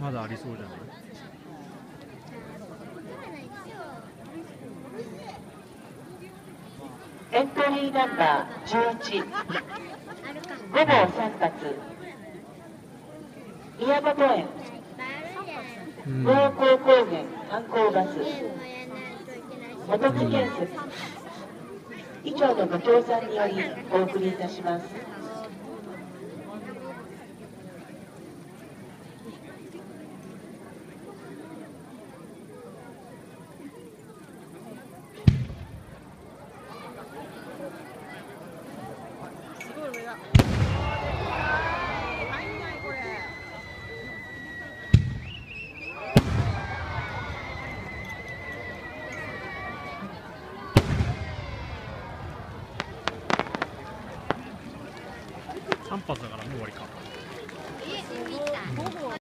まだありそうじゃない？エントリーナンバー11、午後3発、宮本園、うん。東高高原観光バス、元木建設、以上のご協賛によりお送りいたします。すごい上だ。3発だからもう終わりか。